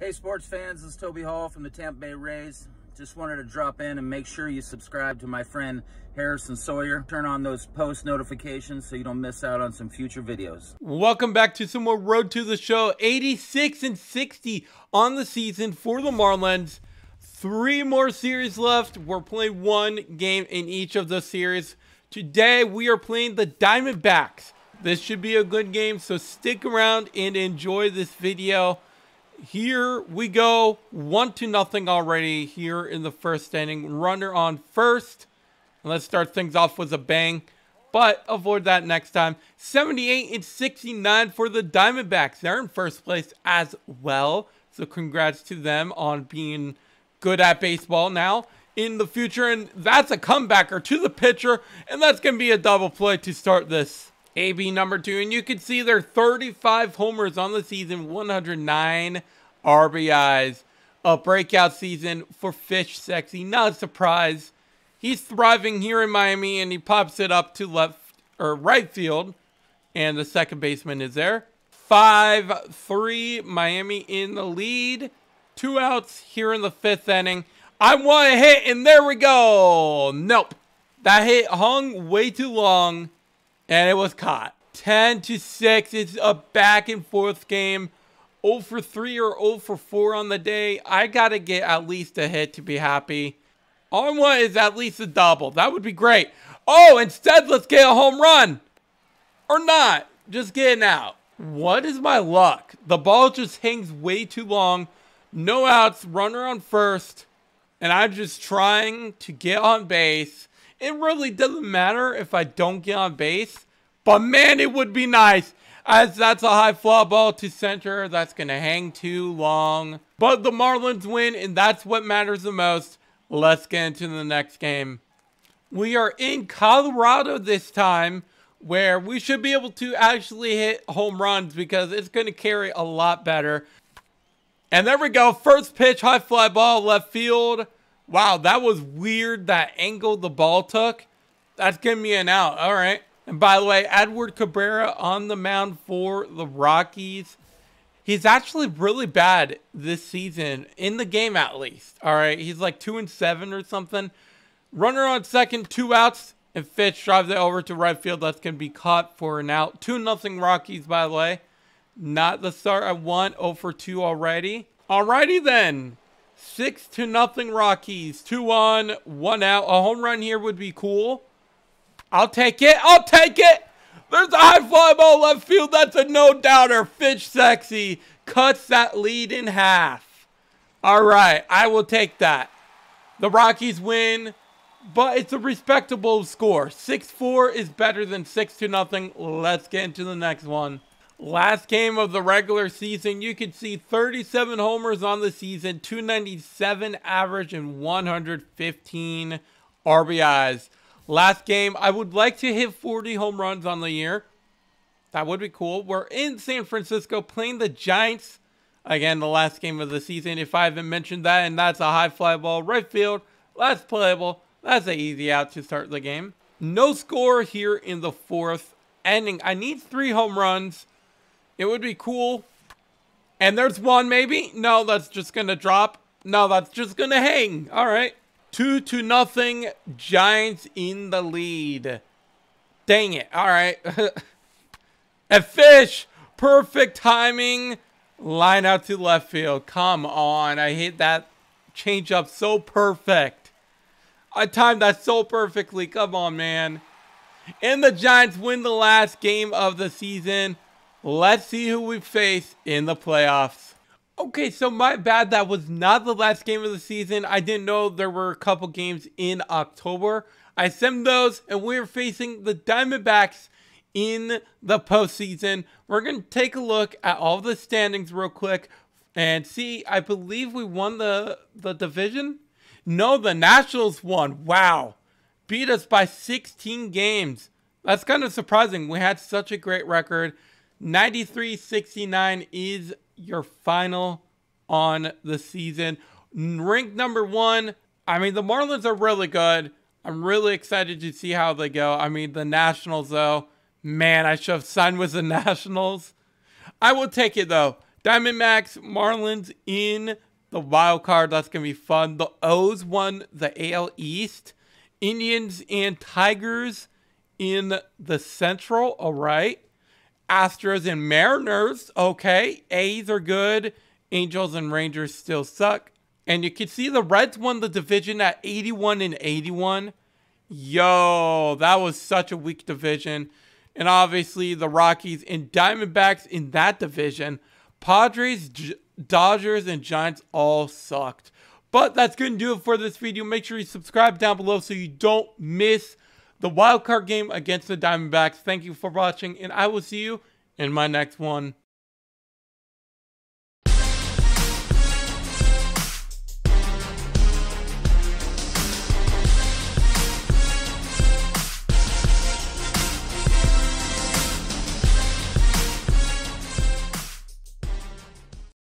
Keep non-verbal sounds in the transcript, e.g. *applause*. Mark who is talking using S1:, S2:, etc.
S1: Hey, sports fans, this is Toby Hall from the Tampa Bay Rays. Just wanted to drop in and make sure you subscribe to my friend Harrison Sawyer. Turn on those post notifications so you don't miss out on some future videos.
S2: Welcome back to some more Road to the Show. 86 and 60 on the season for the Marlins. Three more series left. We're playing one game in each of the series. Today, we are playing the Diamondbacks. This should be a good game, so stick around and enjoy this video here we go. One to nothing already here in the first inning. Runner on first. Let's start things off with a bang. But avoid that next time. 78 and 69 for the Diamondbacks. They're in first place as well. So congrats to them on being good at baseball now in the future. And that's a comebacker to the pitcher. And that's going to be a double play to start this AB number two. And you can see their 35 homers on the season, 109 RBIs. A breakout season for Fish Sexy. Not a surprise. He's thriving here in Miami and he pops it up to left or right field. And the second baseman is there. 5-3 Miami in the lead. Two outs here in the fifth inning. I want a hit and there we go. Nope. That hit hung way too long and it was caught. 10 to 6. It's a back and forth game. 0 for 3 or 0 for 4 on the day. I got to get at least a hit to be happy. All I want is at least a double. That would be great. Oh, instead, let's get a home run. Or not. Just getting out. What is my luck? The ball just hangs way too long. No outs. Runner on first. And I'm just trying to get on base. It really doesn't matter if I don't get on base. But man, it would be nice. As that's a high fly ball to center. That's going to hang too long. But the Marlins win, and that's what matters the most. Let's get into the next game. We are in Colorado this time, where we should be able to actually hit home runs because it's going to carry a lot better. And there we go. First pitch, high fly ball, left field. Wow, that was weird, that angle the ball took. That's giving me an out. All right. And by the way, Edward Cabrera on the mound for the Rockies. He's actually really bad this season, in the game at least. All right. He's like 2 and 7 or something. Runner on second, two outs. And Fitch drives it over to right field. That's going to be caught for an out. 2 nothing Rockies, by the way. Not the start I want. 0 for 2 already. Alrighty then. Six to nothing Rockies. Two on, one out. A home run here would be cool. I'll take it. I'll take it. There's a high fly ball left field. That's a no-doubter. Fish Sexy cuts that lead in half. All right. I will take that. The Rockies win, but it's a respectable score. 6-4 is better than 6 to nothing. Let's get into the next one. Last game of the regular season, you could see 37 homers on the season, 297 average, and 115 RBIs. Last game, I would like to hit 40 home runs on the year. That would be cool. We're in San Francisco playing the Giants. Again, the last game of the season, if I haven't mentioned that, and that's a high fly ball, right field. That's playable. That's an easy out to start the game. No score here in the fourth inning. I need three home runs. It would be cool. And there's one maybe. No, that's just going to drop. No, that's just going to hang. All right. Two to nothing. Giants in the lead. Dang it. All right. *laughs* A fish. Perfect timing. Line out to left field. Come on. I hit that change up so perfect. I timed that so perfectly. Come on, man. And the Giants win the last game of the season. Let's see who we face in the playoffs. Okay, so my bad. That was not the last game of the season. I didn't know there were a couple games in October. I sent those, and we're facing the Diamondbacks in the postseason. We're going to take a look at all the standings real quick and see. I believe we won the, the division. No, the Nationals won. Wow. Beat us by 16 games. That's kind of surprising. We had such a great record. 93.69 is your final on the season. Ranked number one. I mean, the Marlins are really good. I'm really excited to see how they go. I mean, the Nationals, though, man, I should have signed with the *laughs* Nationals. I will take it, though. Diamondbacks, Marlins in the wild card. That's going to be fun. The O's won the AL East. Indians and Tigers in the Central. All right. Astros and Mariners. Okay. A's are good. Angels and Rangers still suck. And you can see the Reds won the division at 81 and 81. Yo, that was such a weak division. And obviously the Rockies and Diamondbacks in that division. Padres, J Dodgers, and Giants all sucked. But that's going to do it for this video. Make sure you subscribe down below so you don't miss the wild card game against the Diamondbacks. Thank you for watching, and I will see you in my next one.